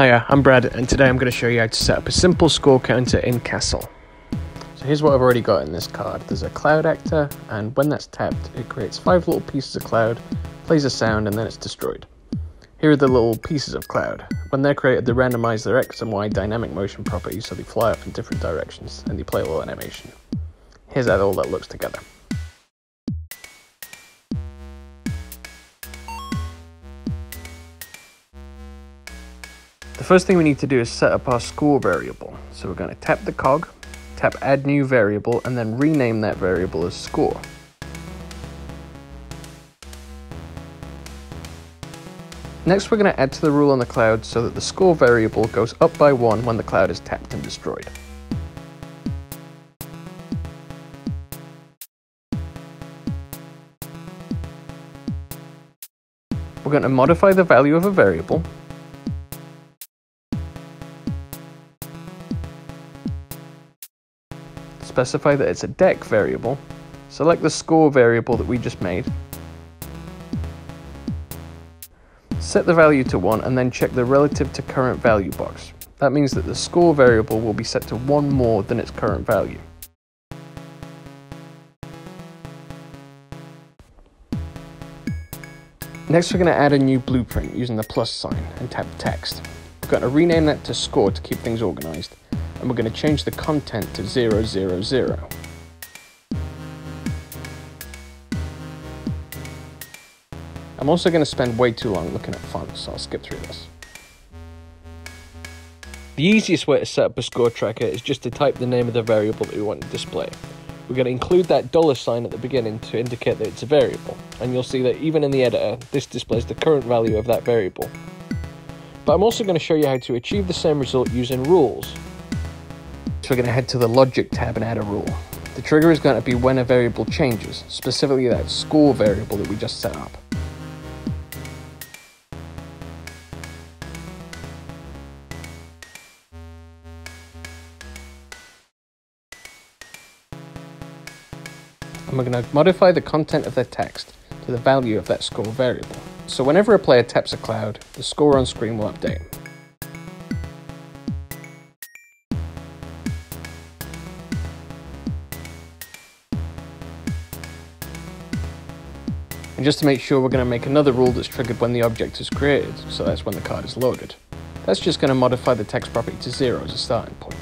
Hiya, I'm Brad, and today I'm going to show you how to set up a simple score counter in Castle. So here's what I've already got in this card. There's a cloud actor, and when that's tapped, it creates five little pieces of cloud, plays a sound, and then it's destroyed. Here are the little pieces of cloud. When they're created, they randomize their X and Y dynamic motion properties so they fly off in different directions, and they play a little animation. Here's how all that looks together. The first thing we need to do is set up our score variable. So we're going to tap the cog, tap add new variable, and then rename that variable as score. Next we're going to add to the rule on the cloud so that the score variable goes up by 1 when the cloud is tapped and destroyed. We're going to modify the value of a variable specify that it's a deck variable, select the score variable that we just made, set the value to 1 and then check the relative to current value box. That means that the score variable will be set to 1 more than its current value. Next we're going to add a new blueprint using the plus sign and tap text. We're going to rename that to score to keep things organized and we're going to change the content to 000. I'm also going to spend way too long looking at fonts, so I'll skip through this. The easiest way to set up a score tracker is just to type the name of the variable that we want to display. We're going to include that dollar sign at the beginning to indicate that it's a variable, and you'll see that even in the editor, this displays the current value of that variable. But I'm also going to show you how to achieve the same result using rules, we're going to head to the logic tab and add a rule. The trigger is going to be when a variable changes, specifically that score variable that we just set up. And we're going to modify the content of the text to the value of that score variable. So whenever a player taps a cloud, the score on screen will update. And just to make sure, we're going to make another rule that's triggered when the object is created, so that's when the card is loaded. That's just going to modify the text property to 0 as a starting point.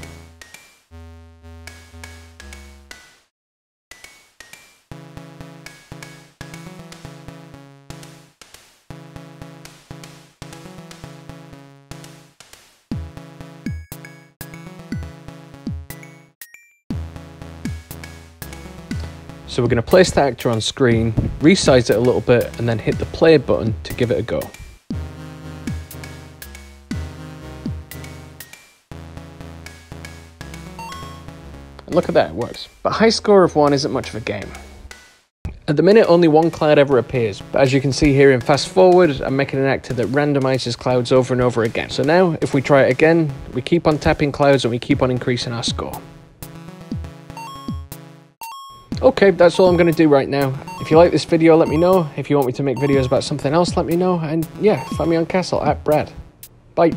So we're going to place the actor on screen, resize it a little bit, and then hit the play button to give it a go. And look at that, it works. But high score of 1 isn't much of a game. At the minute, only one cloud ever appears, but as you can see here in fast forward, I'm making an actor that randomizes clouds over and over again. So now, if we try it again, we keep on tapping clouds and we keep on increasing our score. Okay, that's all I'm going to do right now. If you like this video, let me know. If you want me to make videos about something else, let me know. And yeah, find me on Castle at Brad. Bye.